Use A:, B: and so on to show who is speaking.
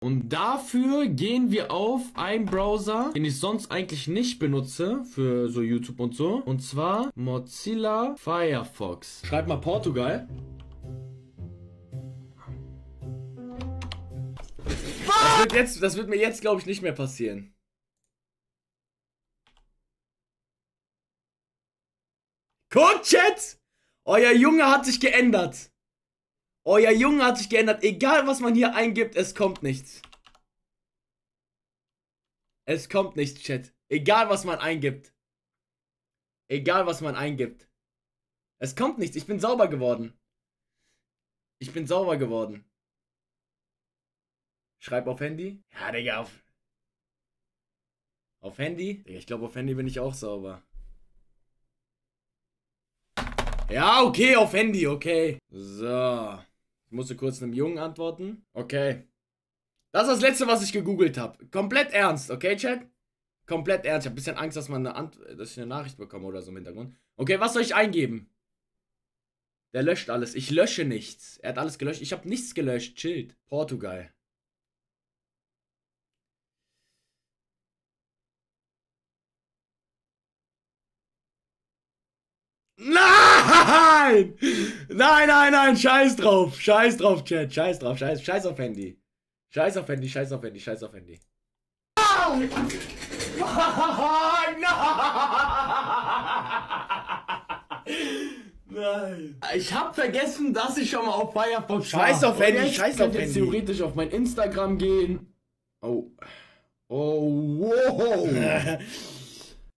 A: Und dafür gehen wir auf einen Browser, den ich sonst eigentlich nicht benutze für so YouTube und so. Und zwar Mozilla Firefox. Schreib mal Portugal. Das wird, jetzt, das wird mir jetzt, glaube ich, nicht mehr passieren. Guck, Chat! Euer Junge hat sich geändert. Euer Junge hat sich geändert. Egal, was man hier eingibt, es kommt nichts. Es kommt nichts, Chat. Egal, was man eingibt. Egal, was man eingibt. Es kommt nichts. Ich bin sauber geworden. Ich bin sauber geworden. Schreib auf Handy. Ja, Digga, auf. Auf Handy? Digga, ich glaube, auf Handy bin ich auch sauber. Ja, okay, auf Handy, okay. So. Ich musste kurz einem Jungen antworten. Okay. Das ist das letzte, was ich gegoogelt habe. Komplett ernst, okay, Chat? Komplett ernst. Ich habe ein bisschen Angst, dass, man eine Ant dass ich eine Nachricht bekomme oder so im Hintergrund. Okay, was soll ich eingeben? Der löscht alles. Ich lösche nichts. Er hat alles gelöscht. Ich habe nichts gelöscht. Chillt. Portugal. Nein! Nein, nein, nein, scheiß drauf. Scheiß drauf, Chat. Scheiß drauf, scheiß, scheiß auf Handy. Scheiß auf Handy, scheiß auf Handy, scheiß auf Handy. Nein! Nein! Ich hab vergessen, dass ich schon mal auf Firefox
B: Scheiß auf Handy, scheiß auf Handy.
A: theoretisch auf mein Instagram gehen. Oh. Oh, wow.